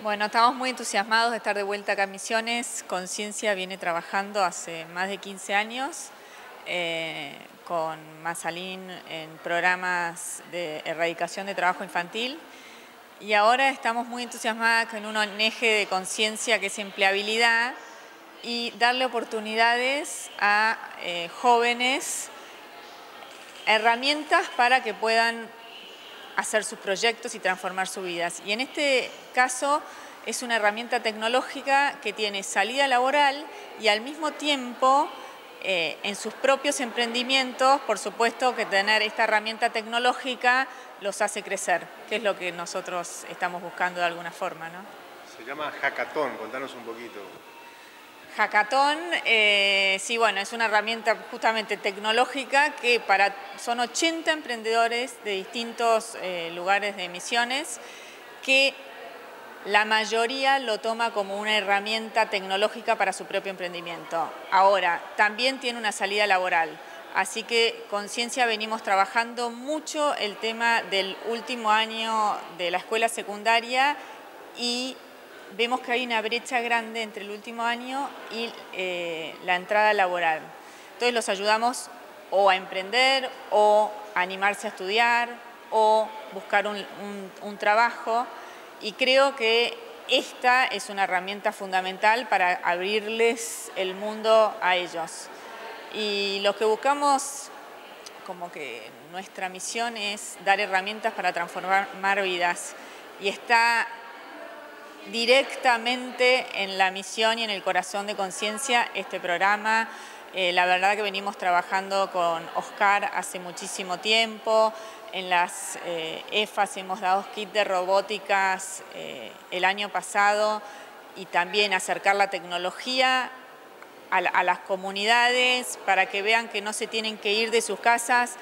Bueno, estamos muy entusiasmados de estar de vuelta acá en Misiones. Conciencia viene trabajando hace más de 15 años eh, con Mazalín en programas de erradicación de trabajo infantil y ahora estamos muy entusiasmados con un eje de conciencia que es empleabilidad y darle oportunidades a eh, jóvenes, herramientas para que puedan hacer sus proyectos y transformar sus vidas. Y en este caso es una herramienta tecnológica que tiene salida laboral y al mismo tiempo eh, en sus propios emprendimientos, por supuesto que tener esta herramienta tecnológica los hace crecer, que es lo que nosotros estamos buscando de alguna forma. ¿no? Se llama Hackathon, contanos un poquito. Hackathon, eh, sí, bueno, es una herramienta justamente tecnológica que para, son 80 emprendedores de distintos eh, lugares de emisiones que la mayoría lo toma como una herramienta tecnológica para su propio emprendimiento. Ahora, también tiene una salida laboral. Así que Conciencia venimos trabajando mucho el tema del último año de la escuela secundaria y vemos que hay una brecha grande entre el último año y eh, la entrada laboral. Entonces los ayudamos o a emprender o a animarse a estudiar o buscar un, trabajo y creo que esta es una herramienta fundamental para abrirles el mundo a ellos. Y lo que buscamos, como que nuestra misión es dar herramientas para transformar vidas. Y está directamente en la misión y en el corazón de conciencia este programa. Eh, la verdad que venimos trabajando con Oscar hace muchísimo tiempo. En las eh, EFAS hemos dado kits de robóticas eh, el año pasado y también acercar la tecnología a las comunidades para que vean que no se tienen que ir de sus casas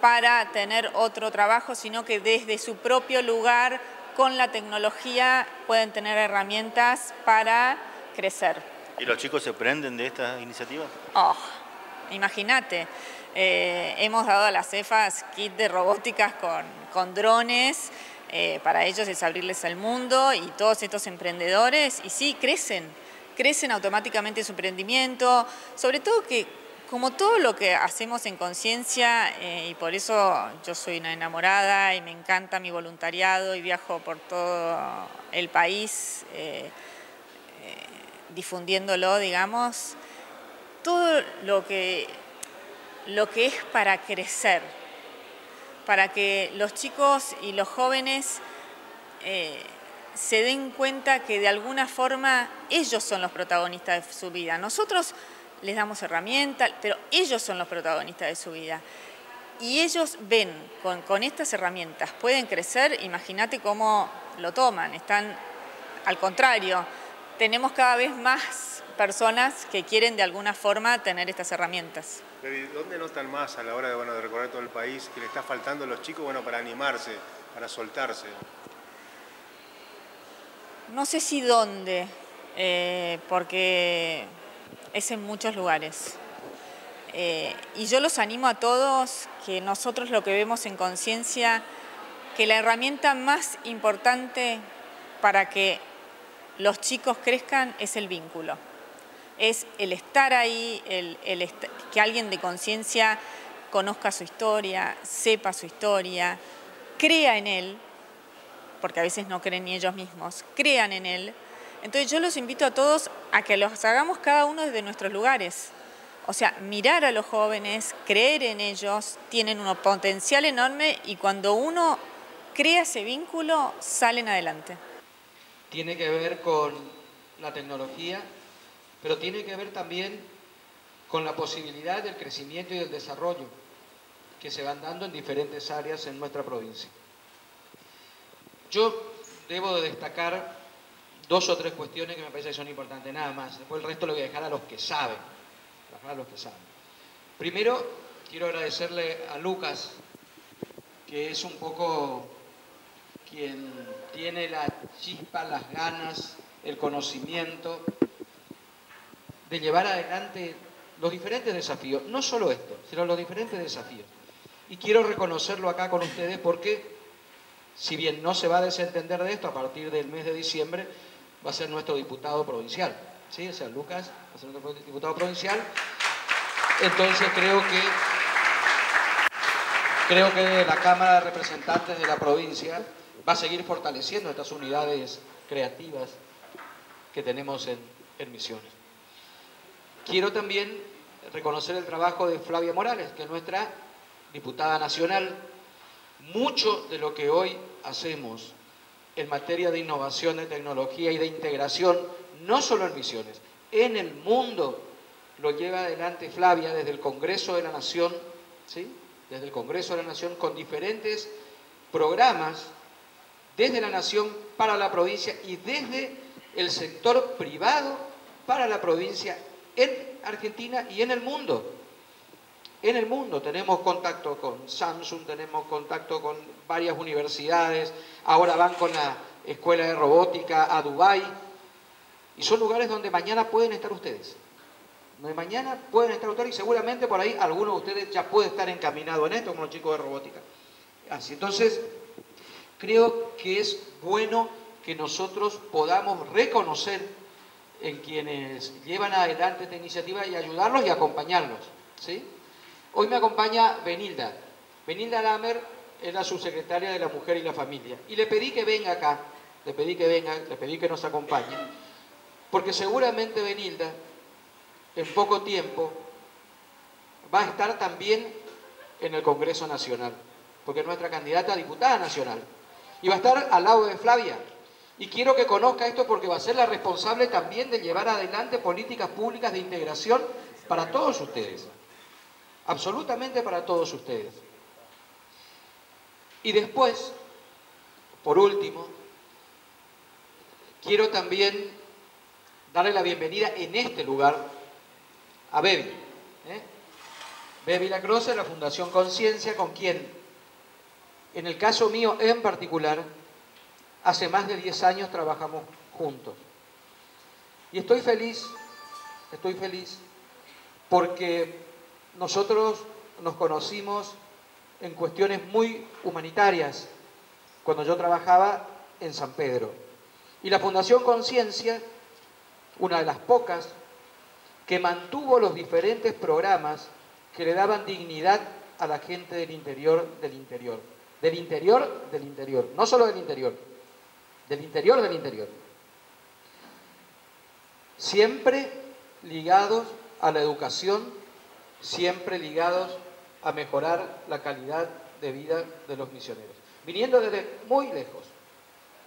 para tener otro trabajo, sino que desde su propio lugar con la tecnología pueden tener herramientas para crecer. ¿Y los chicos se prenden de esta iniciativa? Oh, imagínate. Eh, hemos dado a las CEFAS kit de robóticas con, drones, eh, para ellos es abrirles al mundo y todos estos emprendedores, y sí, crecen, crecen automáticamente su emprendimiento, sobre todo que como todo lo que hacemos en conciencia, eh, y por eso yo soy una enamorada y me encanta mi voluntariado y viajo por todo el país eh, eh, difundiéndolo, digamos, todo lo que, lo que es para crecer, para que los chicos y los jóvenes se den cuenta que de alguna forma ellos son los protagonistas de su vida. Nosotros les damos herramientas, pero ellos son los protagonistas de su vida. Y ellos ven con, estas herramientas, pueden crecer, imagínate cómo lo toman, están al contrario, tenemos cada vez más personas que quieren de alguna forma tener estas herramientas. ¿Dónde notan más a la hora de, bueno, de recorrer todo el país que le está faltando a los chicos bueno, para animarse, para soltarse? No sé si dónde, eh, porque es en muchos lugares. Eh, y yo los animo a todos que nosotros lo que vemos en conciencia, que la herramienta más importante para que los chicos crezcan es el vínculo. Es el estar ahí, que alguien de conciencia conozca su historia, sepa su historia, crea en él, porque a veces no creen ni ellos mismos, crean en él entonces yo los invito a todos a que los hagamos cada uno desde nuestros lugares. O sea, mirar a los jóvenes, creer en ellos, tienen un potencial enorme y cuando uno crea ese vínculo, salen adelante. Tiene que ver con la tecnología, pero tiene que ver también con la posibilidad del crecimiento y del desarrollo que se van dando en diferentes áreas en nuestra provincia. Yo debo de destacar dos o tres cuestiones que me parece que son importantes, nada más. Después el resto lo voy a dejar a los que saben. A los que saben. Primero, quiero agradecerle a Lucas, que es un poco quien tiene la chispa, las ganas, el conocimiento de llevar adelante los diferentes desafíos, no solo esto, sino los diferentes desafíos. Y quiero reconocerlo acá con ustedes porque si bien no se va a desentender de esto a partir del mes de diciembre, va a ser nuestro diputado provincial. ¿Sí? O sea, Lucas va a ser nuestro diputado provincial. Entonces creo que creo que la Cámara de Representantes de la provincia va a seguir fortaleciendo estas unidades creativas que tenemos en, en Misiones. Quiero también reconocer el trabajo de Flavia Morales, que es nuestra diputada nacional. Mucho de lo que hoy hacemos en materia de innovación, de tecnología y de integración, no solo en Misiones, en el mundo, lo lleva adelante Flavia desde el Congreso de la Nación, ¿sí? desde el Congreso de la Nación, con diferentes programas desde la Nación para la provincia y desde el sector privado para la provincia en Argentina y en el mundo. En el mundo tenemos contacto con Samsung, tenemos contacto con varias universidades, ahora van con la Escuela de Robótica a Dubái, y son lugares donde mañana pueden estar ustedes. Donde mañana pueden estar ustedes y seguramente por ahí algunos de ustedes ya puede estar encaminado en esto, como los chicos de robótica. Así, entonces, creo que es bueno que nosotros podamos reconocer en quienes llevan adelante esta iniciativa y ayudarlos y acompañarlos. ¿sí? Hoy me acompaña Benilda. Benilda Lamer es la subsecretaria de la Mujer y la Familia. Y le pedí que venga acá, le pedí que venga, le pedí que nos acompañe, porque seguramente Benilda, en poco tiempo, va a estar también en el Congreso Nacional, porque es nuestra candidata a diputada nacional. Y va a estar al lado de Flavia. Y quiero que conozca esto porque va a ser la responsable también de llevar adelante políticas públicas de integración para todos ustedes. Absolutamente para todos ustedes. Y después, por último, quiero también darle la bienvenida en este lugar a Bebi. ¿eh? Bebi Lacroce, la Fundación Conciencia, con quien, en el caso mío en particular, hace más de 10 años trabajamos juntos. Y estoy feliz, estoy feliz, porque nosotros nos conocimos en cuestiones muy humanitarias cuando yo trabajaba en San Pedro. Y la Fundación Conciencia, una de las pocas, que mantuvo los diferentes programas que le daban dignidad a la gente del interior del interior. Del interior del interior, no solo del interior, del interior del interior. Siempre ligados a la educación, siempre ligados a mejorar la calidad de vida de los misioneros, viniendo desde muy lejos,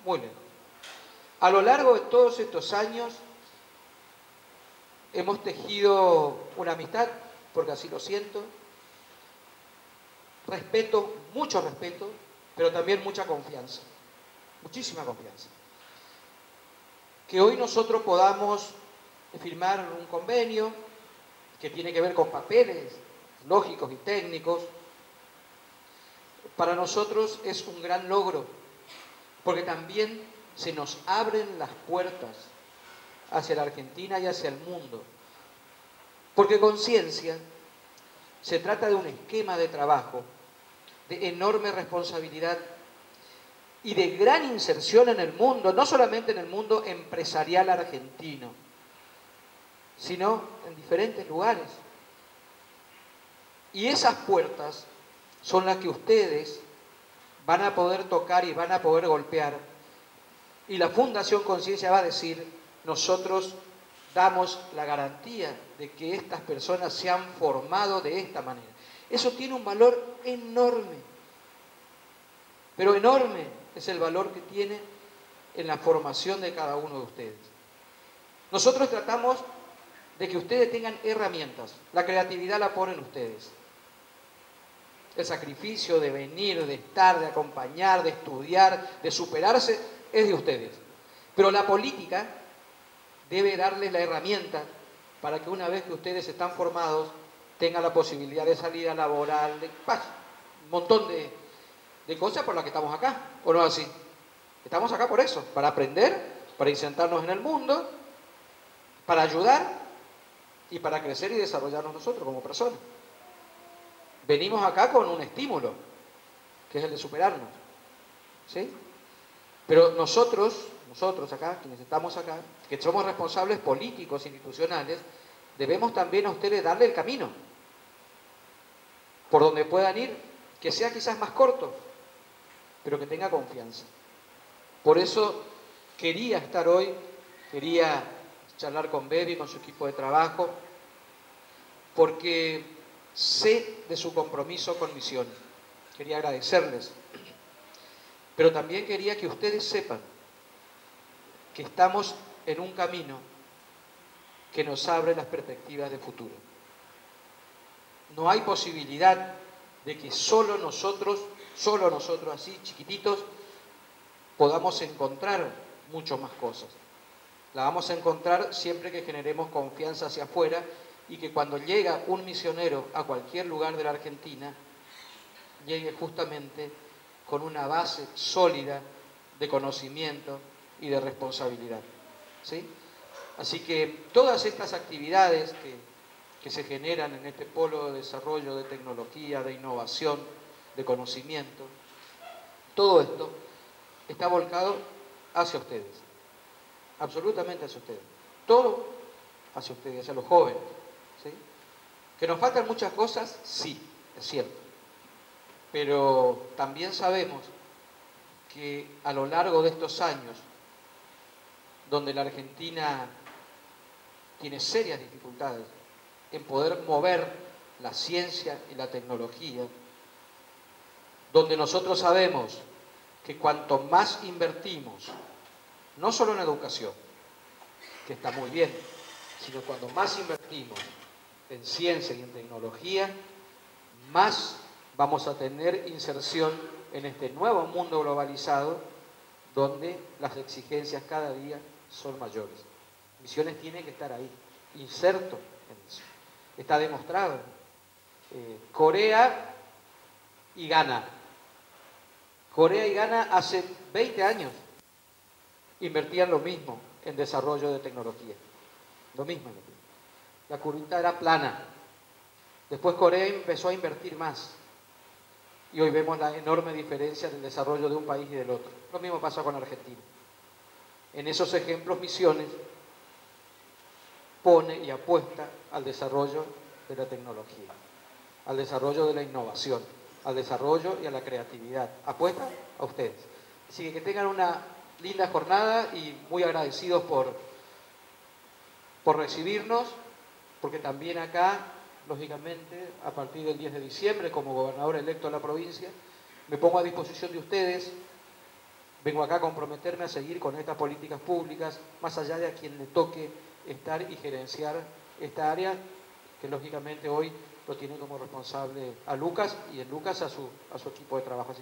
muy lejos. A lo largo de todos estos años hemos tejido una amistad, porque así lo siento, respeto, mucho respeto, pero también mucha confianza, muchísima confianza. Que hoy nosotros podamos firmar un convenio que tiene que ver con papeles lógicos y técnicos, para nosotros es un gran logro, porque también se nos abren las puertas hacia la Argentina y hacia el mundo. Porque conciencia se trata de un esquema de trabajo de enorme responsabilidad y de gran inserción en el mundo, no solamente en el mundo empresarial argentino, sino en diferentes lugares. Y esas puertas son las que ustedes van a poder tocar y van a poder golpear. Y la Fundación Conciencia va a decir, nosotros damos la garantía de que estas personas se han formado de esta manera. Eso tiene un valor enorme, pero enorme es el valor que tiene en la formación de cada uno de ustedes. Nosotros tratamos de que ustedes tengan herramientas, la creatividad la ponen ustedes. El sacrificio de venir, de estar, de acompañar, de estudiar, de superarse, es de ustedes. Pero la política debe darles la herramienta para que una vez que ustedes están formados, tengan la posibilidad de salida laboral, de un montón de, de cosas por las que estamos acá, ¿o no así? Estamos acá por eso, para aprender, para insertarnos en el mundo, para ayudar y para crecer y desarrollarnos nosotros como personas. Venimos acá con un estímulo, que es el de superarnos. ¿sí? Pero nosotros, nosotros acá, quienes estamos acá, que somos responsables políticos, institucionales, debemos también a ustedes darle el camino por donde puedan ir, que sea quizás más corto, pero que tenga confianza. Por eso quería estar hoy, quería charlar con Bebi, con su equipo de trabajo, porque sé de su compromiso con Misión. Quería agradecerles, pero también quería que ustedes sepan que estamos en un camino que nos abre las perspectivas de futuro. No hay posibilidad de que solo nosotros, solo nosotros así, chiquititos, podamos encontrar mucho más cosas. La vamos a encontrar siempre que generemos confianza hacia afuera y que cuando llega un misionero a cualquier lugar de la Argentina, llegue justamente con una base sólida de conocimiento y de responsabilidad. ¿sí? Así que todas estas actividades que, que se generan en este polo de desarrollo de tecnología, de innovación, de conocimiento, todo esto está volcado hacia ustedes, absolutamente hacia ustedes. Todo hacia ustedes, hacia los jóvenes. ¿sí? ¿Que nos faltan muchas cosas? Sí, es cierto. Pero también sabemos que a lo largo de estos años, donde la Argentina tiene serias dificultades en poder mover la ciencia y la tecnología, donde nosotros sabemos que cuanto más invertimos, no solo en educación, que está muy bien, sino cuando más invertimos en ciencia y en tecnología, más vamos a tener inserción en este nuevo mundo globalizado donde las exigencias cada día son mayores. Misiones tiene que estar ahí, inserto en eso. Está demostrado. Eh, Corea y Ghana. Corea y Ghana hace 20 años invertían lo mismo en desarrollo de tecnología. Lo mismo. La curvita era plana. Después Corea empezó a invertir más. Y hoy vemos la enorme diferencia en el desarrollo de un país y del otro. Lo mismo pasa con Argentina. En esos ejemplos, Misiones pone y apuesta al desarrollo de la tecnología, al desarrollo de la innovación, al desarrollo y a la creatividad. Apuesta a ustedes. Así que que tengan una linda jornada y muy agradecidos por, por recibirnos, porque también acá, lógicamente, a partir del 10 de diciembre, como gobernador electo de la provincia, me pongo a disposición de ustedes. Vengo acá a comprometerme a seguir con estas políticas públicas, más allá de a quien le toque estar y gerenciar esta área, que lógicamente hoy lo tiene como responsable a Lucas y en Lucas a su, a su equipo de trabajo.